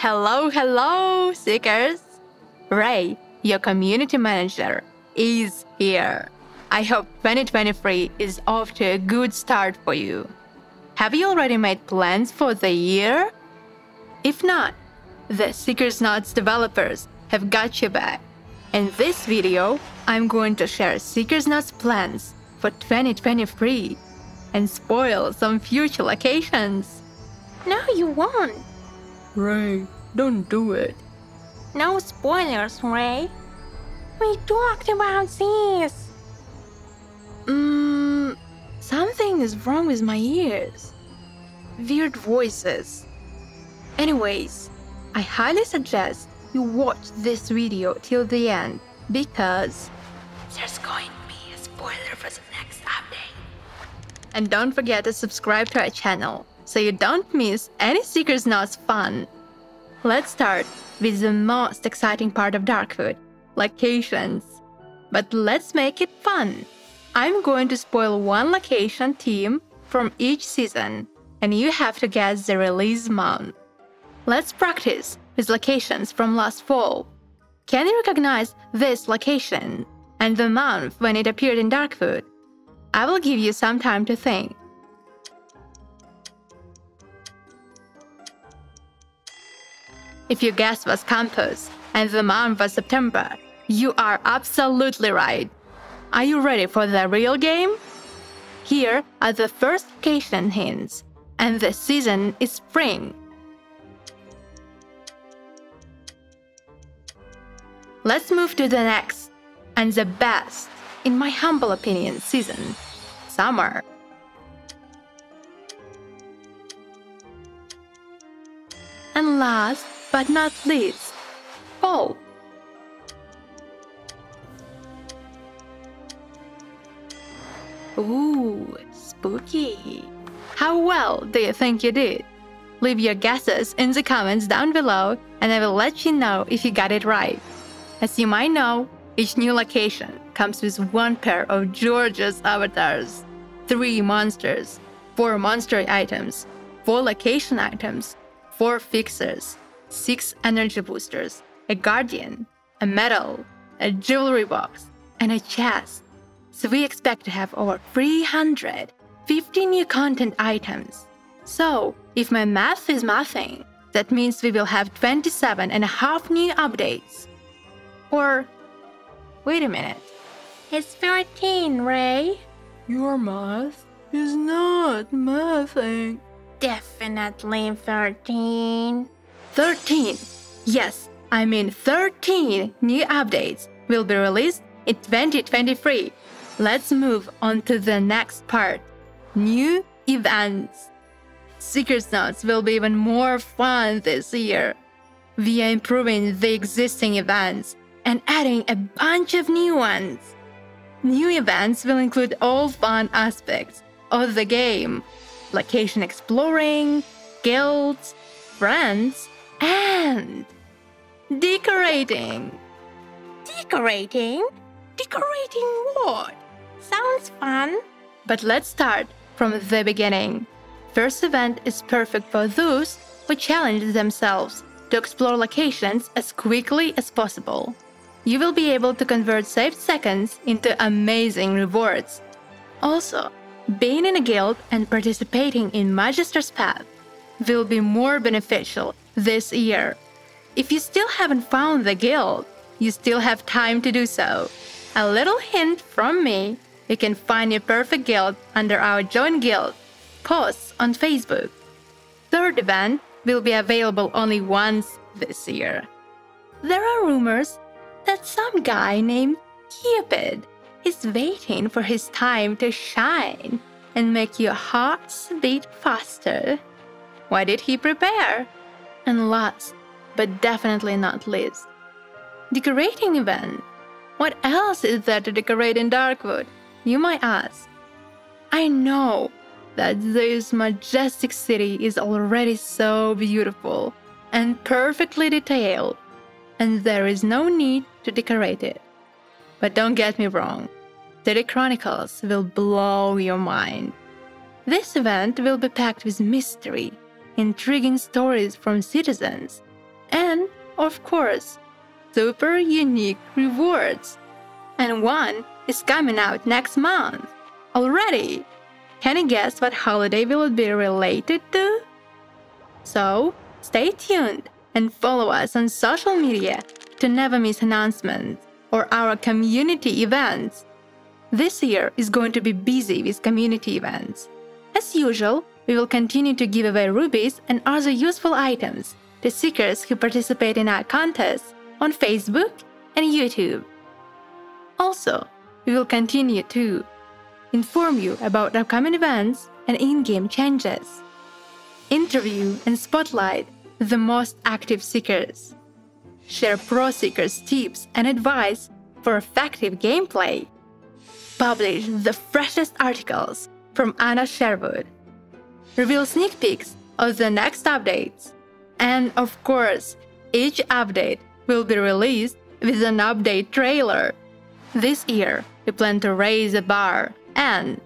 Hello, hello, Seekers! Ray, your community manager, is here. I hope 2023 is off to a good start for you. Have you already made plans for the year? If not, the Seekers Notes developers have got your back. In this video, I'm going to share Seekers Notes plans for 2023 and spoil some future locations. No, you won't. Ray, don't do it. No spoilers, Ray. We talked about this. Mmm, something is wrong with my ears. Weird voices. Anyways, I highly suggest you watch this video till the end because there's going to be a spoiler for the next update. And don't forget to subscribe to our channel so you don't miss any Seekers Notes fun. Let's start with the most exciting part of Darkwood locations. But let's make it fun. I'm going to spoil one location team from each season, and you have to guess the release month. Let's practice with locations from last fall. Can you recognize this location and the month when it appeared in Darkwood? I will give you some time to think. If your guess was campus and the month was September, you are absolutely right. Are you ready for the real game? Here are the first location hints, and the season is spring. Let's move to the next, and the best, in my humble opinion, season summer. And last but not least, fall. Ooh, spooky. How well do you think you did? Leave your guesses in the comments down below and I will let you know if you got it right. As you might know, each new location comes with one pair of gorgeous avatars, three monsters, four monster items, four location items, four fixers, six energy boosters, a guardian, a medal, a jewelry box, and a chest. So we expect to have over 350 new content items. So, if my math is mathing, that means we will have 27 and a half new updates. Or, wait a minute. It's 13, Ray. Your math is not mathing. Definitely 13. 13. Yes, I mean 13 new updates will be released in 2023. Let's move on to the next part. New events. Seekers Notes will be even more fun this year. We are improving the existing events and adding a bunch of new ones. New events will include all fun aspects of the game location exploring, guilds, friends, and decorating. Decorating? Decorating what? Sounds fun. But let's start from the beginning. First event is perfect for those who challenge themselves to explore locations as quickly as possible. You will be able to convert saved seconds into amazing rewards. Also, being in a guild and participating in Magister's Path will be more beneficial this year. If you still haven't found the guild, you still have time to do so. A little hint from me you can find your perfect guild under our Join Guild posts on Facebook. Third event will be available only once this year. There are rumors that some guy named Cupid is waiting for his time to shine and make your hearts beat faster. What did he prepare? And last, but definitely not least, decorating event. What else is there to decorate in Darkwood? You might ask. I know that this majestic city is already so beautiful and perfectly detailed, and there is no need to decorate it. But don't get me wrong, City Chronicles will blow your mind. This event will be packed with mystery, intriguing stories from citizens, and, of course, super unique rewards. And one is coming out next month. Already! Can you guess what holiday will it be related to? So, stay tuned and follow us on social media to never miss announcements or our community events. This year is going to be busy with community events. As usual, we will continue to give away rubies and other useful items to seekers who participate in our contests on Facebook and YouTube. Also, we will continue to inform you about upcoming events and in-game changes, interview and spotlight the most active seekers, share pro seekers tips and advice for effective gameplay, publish the freshest articles from Anna Sherwood, reveal sneak peeks of the next updates, and of course, each update will be released with an update trailer. This year, we plan to raise the bar and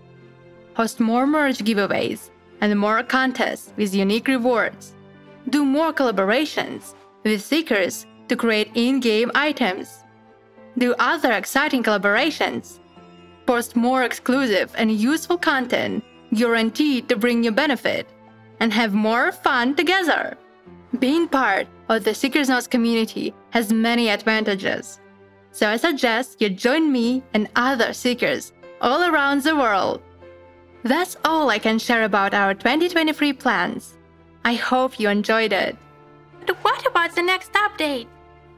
host more merch giveaways and more contests with unique rewards. Do more collaborations with seekers to create in-game items. Do other exciting collaborations. Post more exclusive and useful content guaranteed to bring you benefit. And have more fun together. Being part of the Seekers Notes community has many advantages. So I suggest you join me and other seekers all around the world. That's all I can share about our 2023 plans. I hope you enjoyed it. But what about the next update?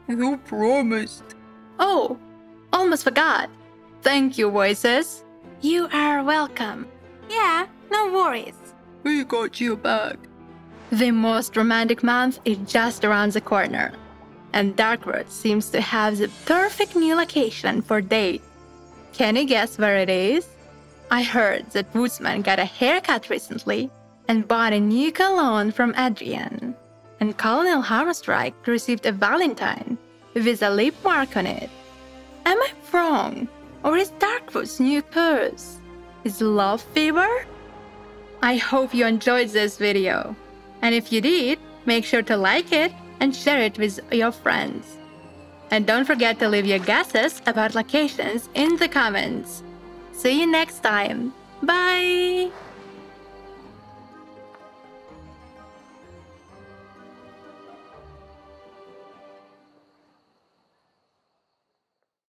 You promised. Oh, almost forgot. Thank you, Voices. You are welcome. Yeah, no worries. We got you back. The most romantic month is just around the corner, and Darkwood seems to have the perfect new location for date. Can you guess where it is? I heard that Woodsman got a haircut recently and bought a new cologne from Adrian. And Colonel Hammerstrike received a Valentine with a lip mark on it. Am I wrong? Or is Darkwood's new purse? Is love fever? I hope you enjoyed this video. And if you did, make sure to like it and share it with your friends. And don't forget to leave your guesses about locations in the comments. See you next time. Bye!